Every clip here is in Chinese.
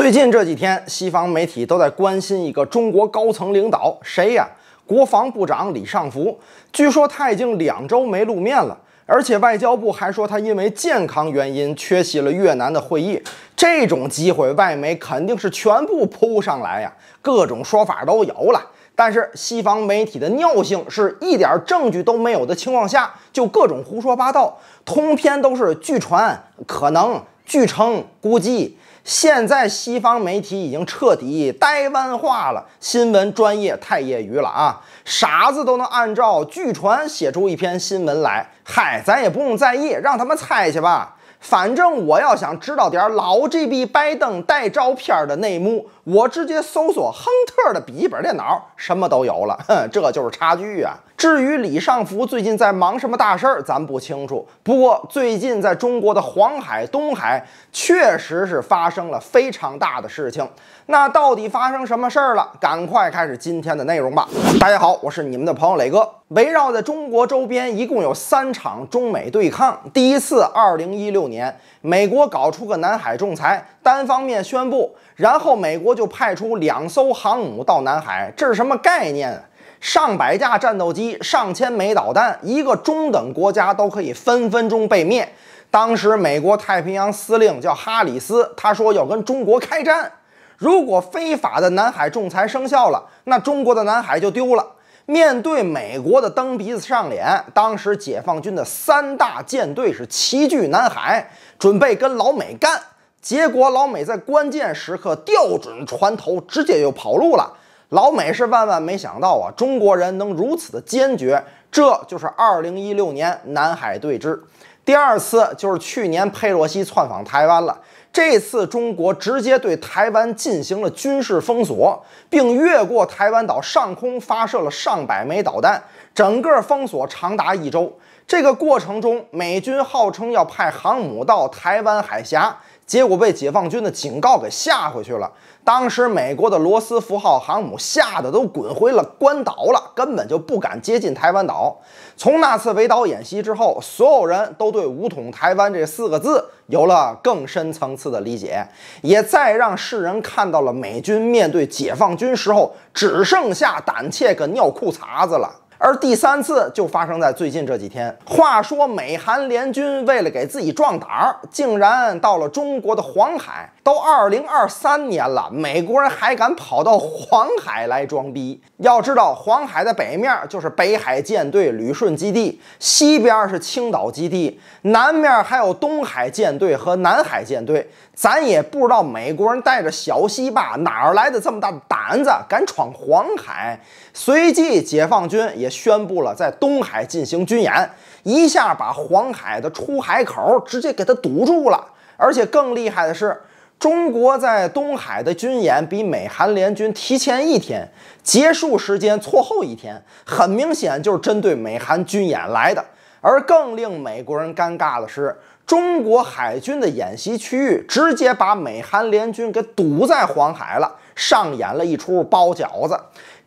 最近这几天，西方媒体都在关心一个中国高层领导，谁呀？国防部长李尚福。据说他已经两周没露面了，而且外交部还说他因为健康原因缺席了越南的会议。这种机会，外媒肯定是全部扑上来呀，各种说法都有了。但是西方媒体的尿性是一点证据都没有的情况下，就各种胡说八道，通篇都是据传、可能、据称、估计。现在西方媒体已经彻底呆弯化了，新闻专业太业余了啊！傻子都能按照据传写出一篇新闻来，嗨，咱也不用在意，让他们猜去吧。反正我要想知道点老 GB 拜登带照片的内幕，我直接搜索亨特的笔记本电脑，什么都有了。哼，这就是差距啊！至于李尚福最近在忙什么大事儿，咱不清楚。不过最近在中国的黄海、东海，确实是发生了非常大的事情。那到底发生什么事儿了？赶快开始今天的内容吧！大家好，我是你们的朋友磊哥。围绕在中国周边，一共有三场中美对抗。第一次，二零一六年，美国搞出个南海仲裁，单方面宣布，然后美国就派出两艘航母到南海，这是什么概念？上百架战斗机，上千枚导弹，一个中等国家都可以分分钟被灭。当时美国太平洋司令叫哈里斯，他说要跟中国开战。如果非法的南海仲裁生效了，那中国的南海就丢了。面对美国的蹬鼻子上脸，当时解放军的三大舰队是齐聚南海，准备跟老美干。结果老美在关键时刻调准船头，直接就跑路了。老美是万万没想到啊，中国人能如此的坚决。这就是二零一六年南海对峙。第二次就是去年佩洛西窜访台湾了。这次中国直接对台湾进行了军事封锁，并越过台湾岛上空发射了上百枚导弹，整个封锁长达一周。这个过程中，美军号称要派航母到台湾海峡。结果被解放军的警告给吓回去了。当时美国的罗斯福号航母吓得都滚回了关岛了，根本就不敢接近台湾岛。从那次围岛演习之后，所有人都对“武统台湾”这四个字有了更深层次的理解，也再让世人看到了美军面对解放军时候只剩下胆怯跟尿裤衩子了。而第三次就发生在最近这几天。话说，美韩联军为了给自己壮胆儿，竟然到了中国的黄海。都二零二三年了，美国人还敢跑到黄海来装逼？要知道，黄海的北面就是北海舰队旅顺基地，西边是青岛基地，南面还有东海舰队和南海舰队。咱也不知道美国人带着小西巴哪来的这么大的胆子，敢闯黄海。随即，解放军也宣布了在东海进行军演，一下把黄海的出海口直接给它堵住了。而且更厉害的是。中国在东海的军演比美韩联军提前一天，结束时间错后一天，很明显就是针对美韩军演来的。而更令美国人尴尬的是，中国海军的演习区域直接把美韩联军给堵在黄海了，上演了一出包饺子。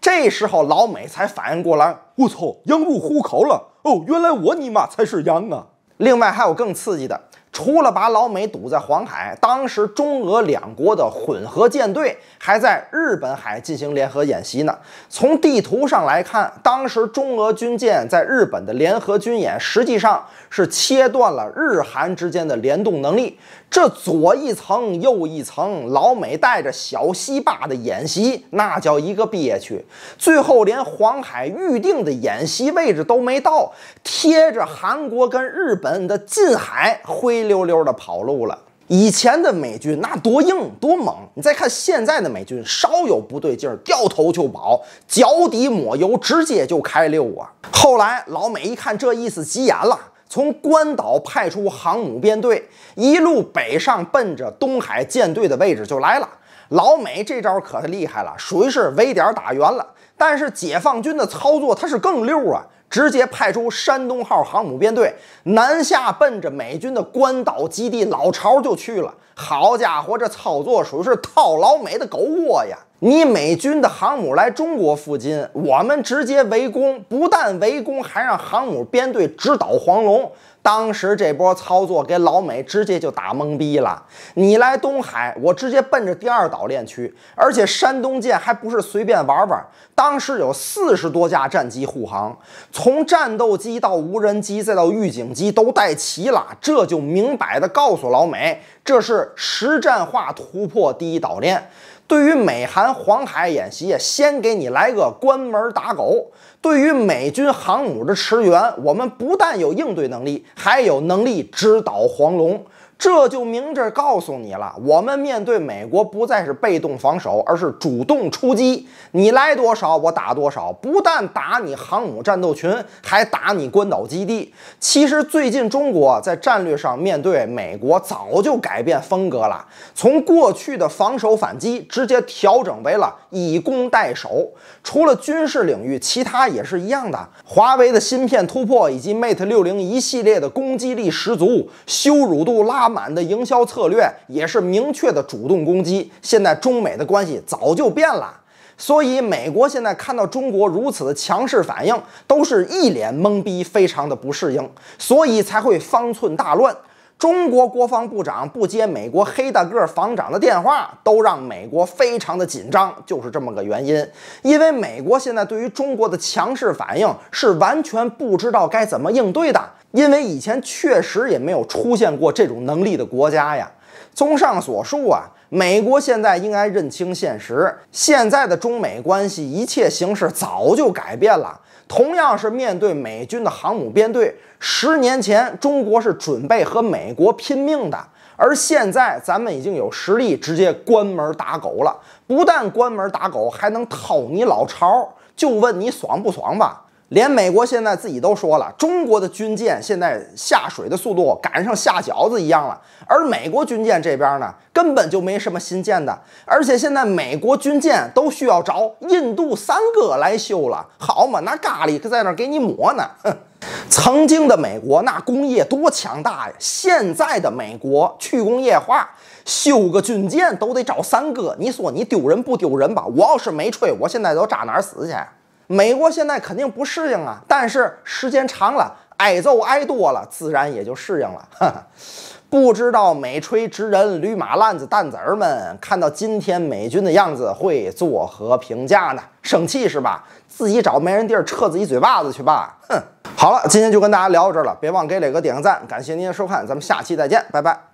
这时候老美才反应过来，我操，羊入虎口了！哦，原来我尼玛才是羊啊！另外还有更刺激的。除了把老美堵在黄海，当时中俄两国的混合舰队还在日本海进行联合演习呢。从地图上来看，当时中俄军舰在日本的联合军演，实际上是切断了日韩之间的联动能力。这左一层右一层，老美带着小西坝的演习，那叫一个憋屈。最后连黄海预定的演习位置都没到，贴着韩国跟日本的近海挥，溜溜的跑路了。以前的美军那多硬多猛，你再看现在的美军，稍有不对劲儿，掉头就跑，脚底抹油，直接就开溜啊。后来老美一看这意思急眼了。从关岛派出航母编队，一路北上，奔着东海舰队的位置就来了。老美这招可厉害了，属于是围点打圆了。但是解放军的操作它是更溜啊，直接派出山东号航母编队南下，奔着美军的关岛基地老巢就去了。好家伙，这操作属于是套老美的狗窝呀！你美军的航母来中国附近，我们直接围攻，不但围攻，还让航母编队直捣黄龙。当时这波操作给老美直接就打懵逼了。你来东海，我直接奔着第二岛链去，而且山东舰还不是随便玩玩。当时有四十多架战机护航，从战斗机到无人机再到预警机都带齐了，这就明摆的告诉老美，这是实战化突破第一岛链。对于美韩黄海演习，先给你来个关门打狗。对于美军航母的驰援，我们不但有应对能力，还有能力直捣黄龙。这就明着告诉你了，我们面对美国不再是被动防守，而是主动出击。你来多少，我打多少。不但打你航母战斗群，还打你关岛基地。其实最近中国在战略上面对美国早就改变风格了，从过去的防守反击直接调整为了以攻代守。除了军事领域，其他也是一样的。华为的芯片突破以及 Mate 六零一系列的攻击力十足，羞辱度拉。满的营销策略也是明确的主动攻击。现在中美的关系早就变了，所以美国现在看到中国如此的强势反应，都是一脸懵逼，非常的不适应，所以才会方寸大乱。中国国防部长不接美国黑大个防长的电话，都让美国非常的紧张，就是这么个原因。因为美国现在对于中国的强势反应是完全不知道该怎么应对的。因为以前确实也没有出现过这种能力的国家呀。综上所述啊，美国现在应该认清现实，现在的中美关系一切形势早就改变了。同样是面对美军的航母编队，十年前中国是准备和美国拼命的，而现在咱们已经有实力直接关门打狗了。不但关门打狗，还能掏你老巢，就问你爽不爽吧？连美国现在自己都说了，中国的军舰现在下水的速度赶上下饺子一样了，而美国军舰这边呢，根本就没什么新建的，而且现在美国军舰都需要找印度三哥来修了，好嘛，那咖喱在那给你抹呢。哼，曾经的美国那工业多强大呀，现在的美国去工业化，修个军舰都得找三哥，你说你丢人不丢人吧？我要是没吹，我现在都扎哪儿死去？美国现在肯定不适应啊，但是时间长了，挨揍挨多了，自然也就适应了。不知道美吹直人、驴马烂子、蛋子儿们看到今天美军的样子会作何评价呢？生气是吧？自己找没人地儿撤自己嘴巴子去吧。哼，好了，今天就跟大家聊到这儿了，别忘给磊哥点个赞，感谢您的收看，咱们下期再见，拜拜。